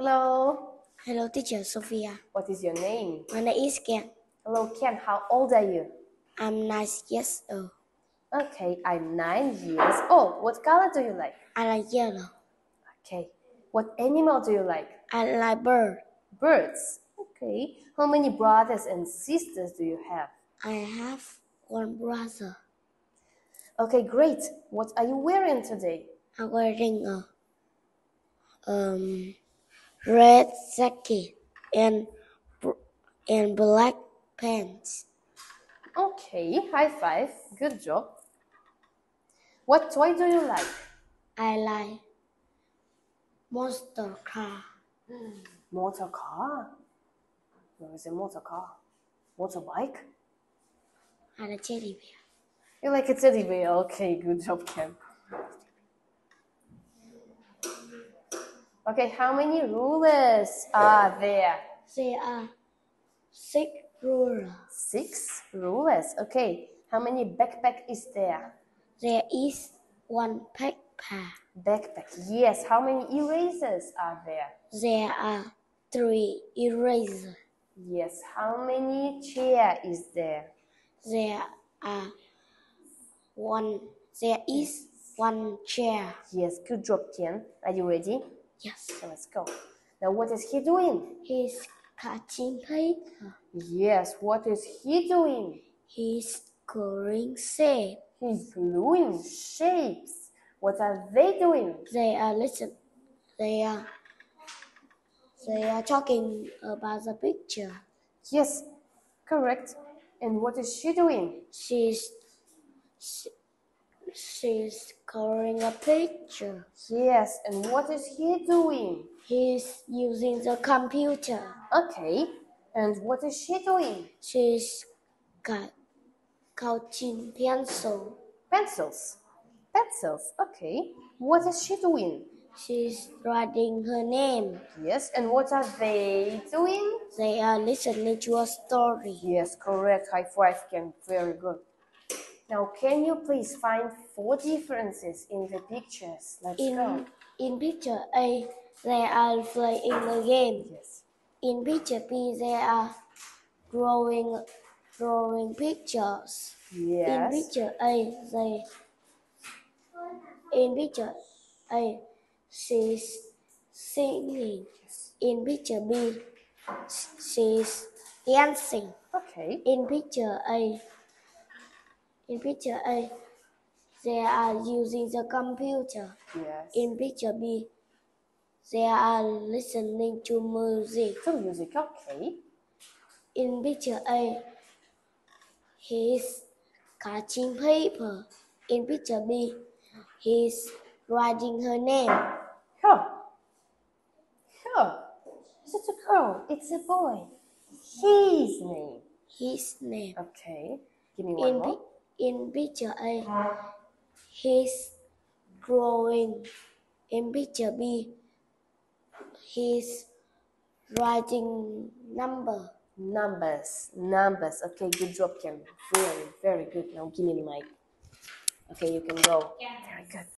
Hello. Hello, teacher Sophia. What is your name? My name is Ken. Hello, Ken. How old are you? I'm nine years old. Okay, I'm nine years old. What color do you like? I like yellow. Okay. What animal do you like? I like bird. Birds. Okay. How many brothers and sisters do you have? I have one brother. Okay, great. What are you wearing today? I'm wearing a um red jacket and and black pants. Okay, high five. Good job. What toy do you like? I like monster car. Hmm, motor car. Where is a motor car? Motorbike? I like a teddy bear. You like a teddy bear? Okay, good job, Ken. Okay, how many rulers are there? There are six rulers. Six rulers. Okay, how many backpack is there? There is one backpack. Backpack. Yes. How many erasers are there? There are three erasers. Yes. How many chair is there? There are one. There is one chair. Yes. Good job, Ken. Are you ready? Yes. So let's go. Now, what is he doing? He's cutting paper. Yes. What is he doing? He's coloring shape. He's gluing shapes. What are they doing? They are listen. They are. They are talking about the picture. Yes. Correct. And what is she doing? She's. She, she's coloring a picture. Yes. And what is he doing? He's using the computer. Okay. And what is she doing? She's got cutting pencil. Pencils. Pencils. Okay. What is she doing? She's writing her name. Yes. And what are they doing? They are listening to a story. Yes, correct. High five, Ken. Very good. Now, can you please find four differences in the pictures? Let's In go. in picture A, they are playing a game. Yes. In picture B, they are drawing drawing pictures. Yes. In picture A, they in picture A, she's singing. In picture B, she's dancing. Okay. In picture A, in picture A, eh, they are using the computer. Yes. In picture B, they are listening to music. to music. Okay. In picture A, eh, he's cutting paper. In picture B, he's writing her name. Huh. Huh. Is it a girl? It's a boy. His name. His name. Okay. Give me one In, more. Pi- in picture A, he's drawing. In picture B, he's writing number. Numbers. Numbers. Okay, good job, Ken. Very, very good. Now give me the mic. Okay, you can go. Yeah. Very good.